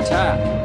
Attack! Attack!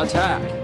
Attack!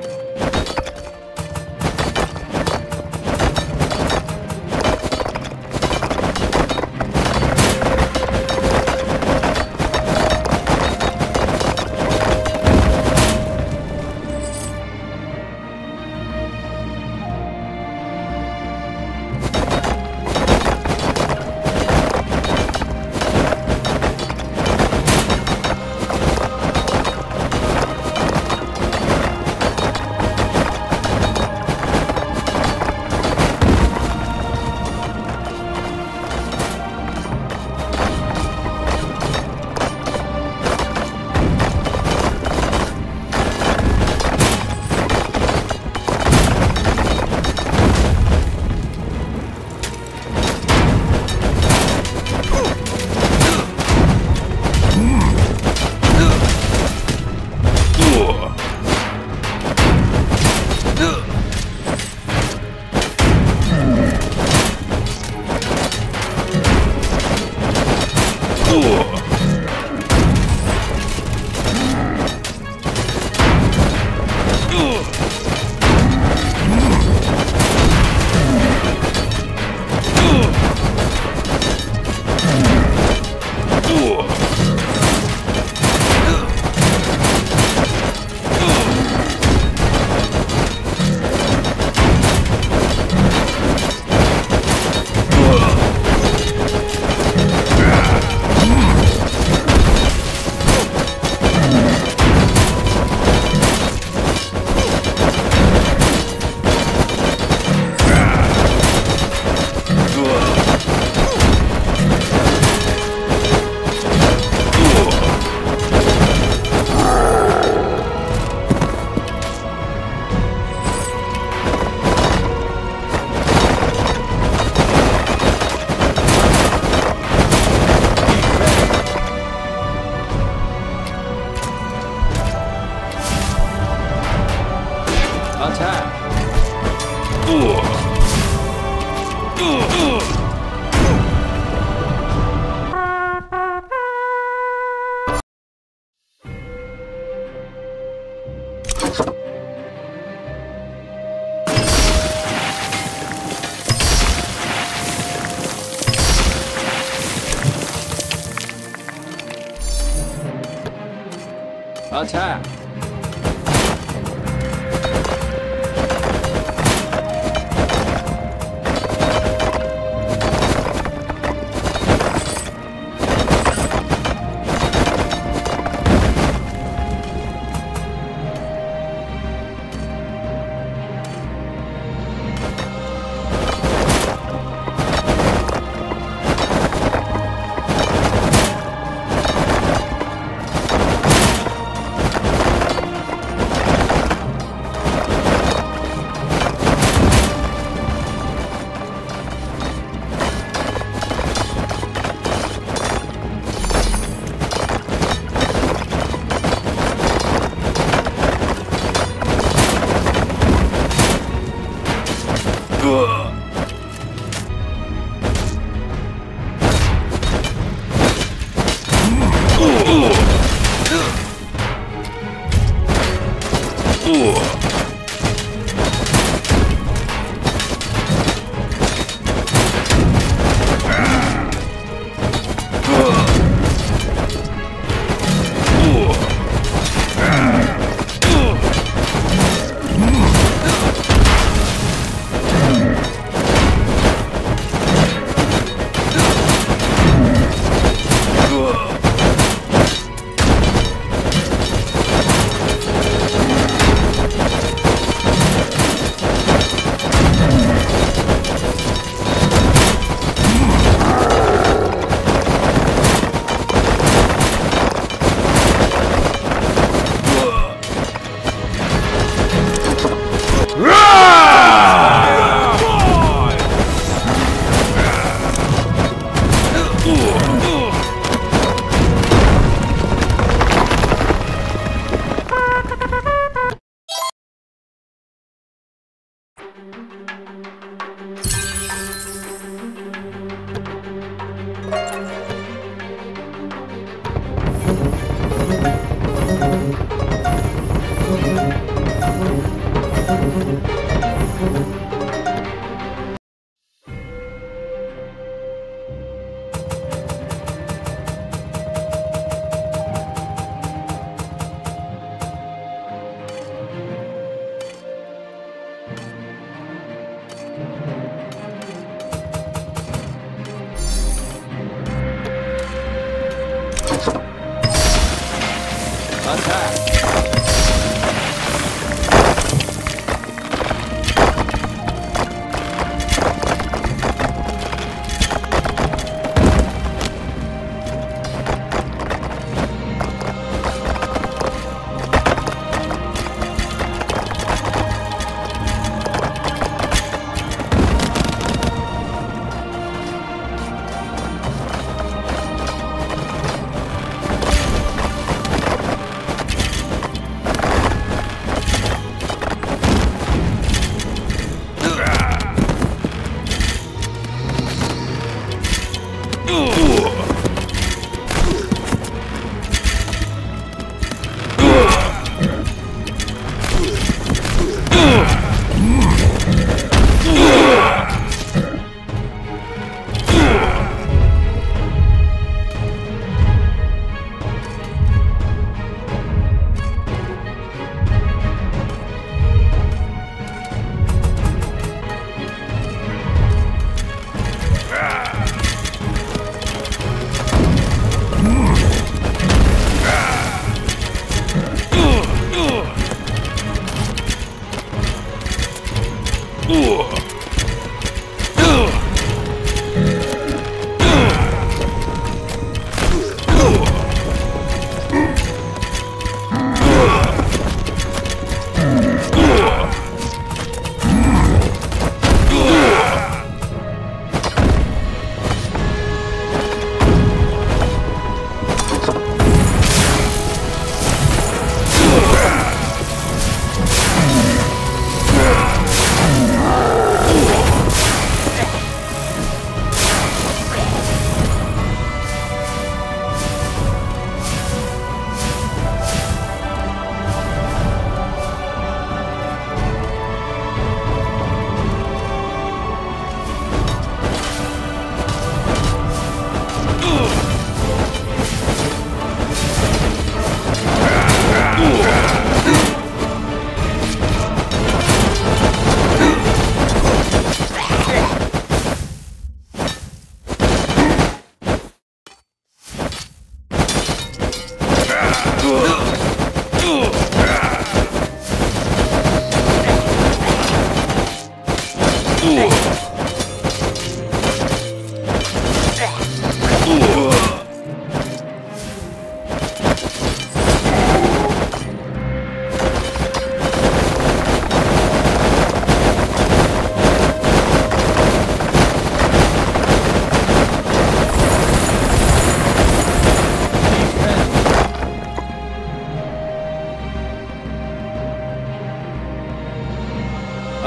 Attack!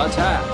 Attack!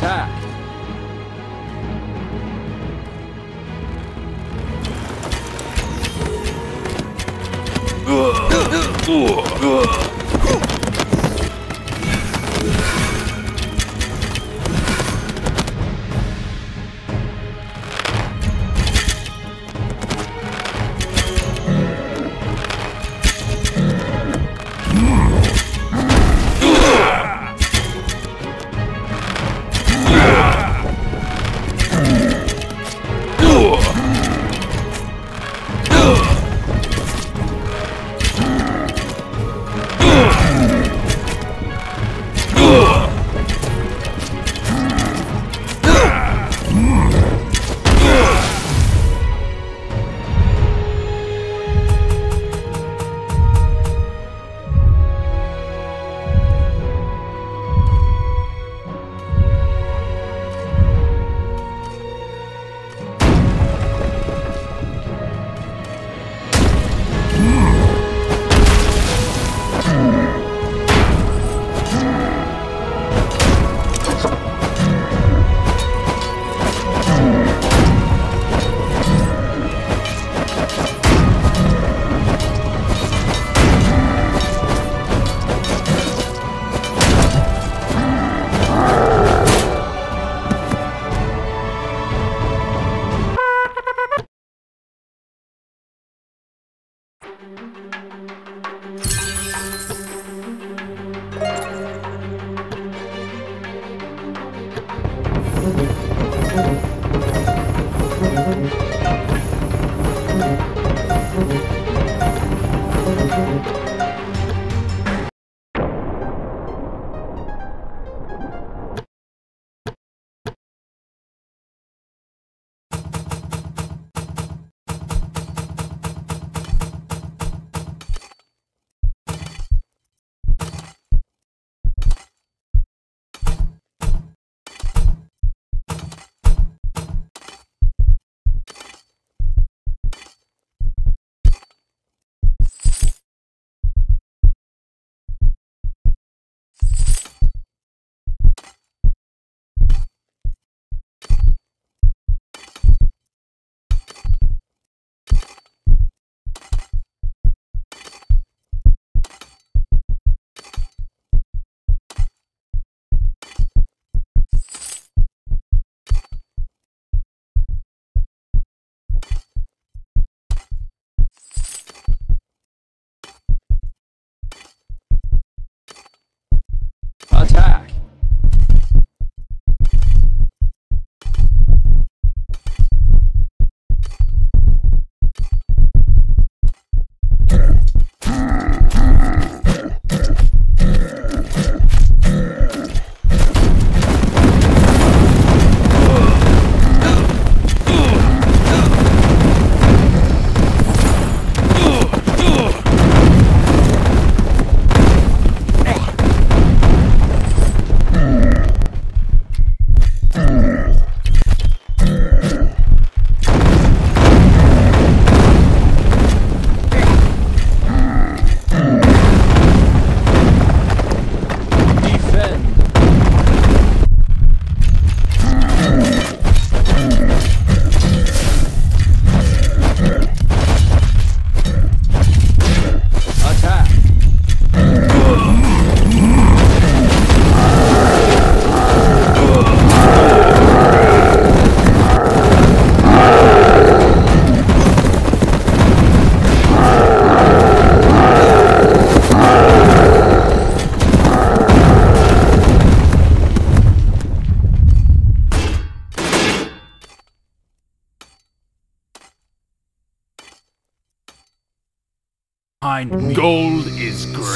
Behind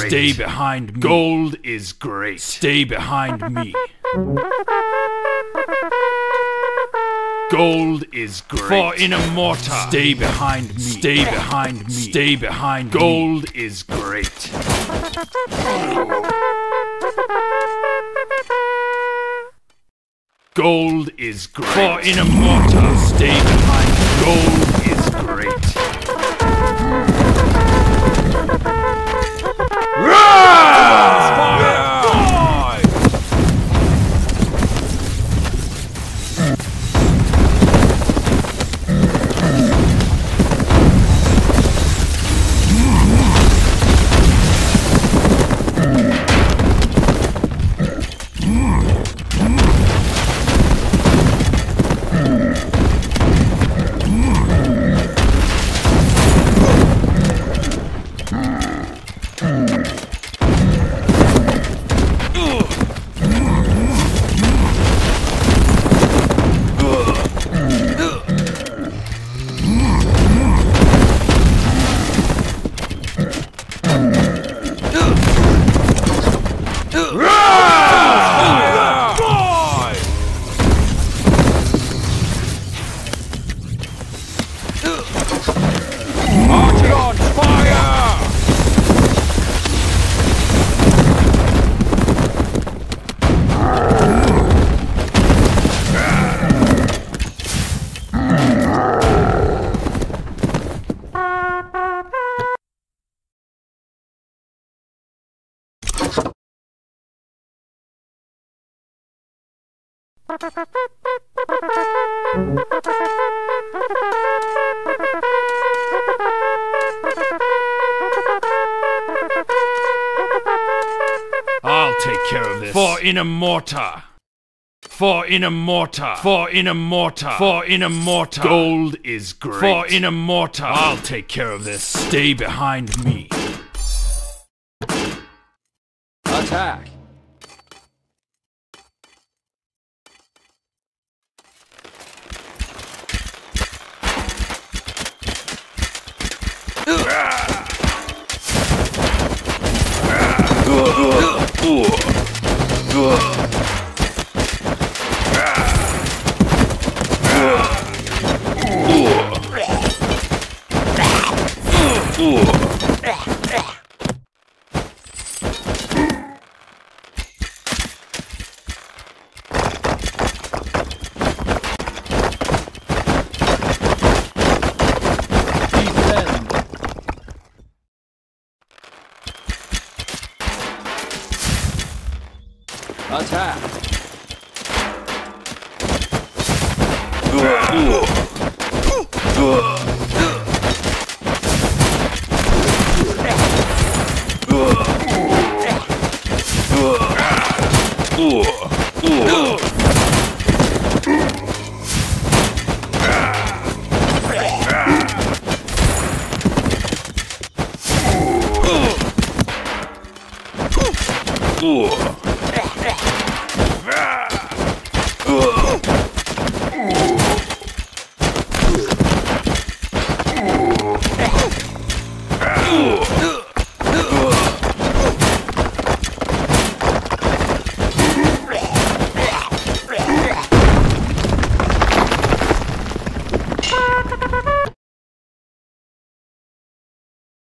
great. Stay behind me. Gold is great. Stay behind me. Gold is great. For Inamorta. Stay behind me. Stay behind me. Stay behind me. Gold is great. Gold is great. For Inamorta. Stay behind me. Gold I'll take care of this. For Inamorta. For Inamorta. For Inamorta. For Inamorta. Gold is great. For Inamorta. I'll take care of this. Stay behind me. Attack! Defend! Papo.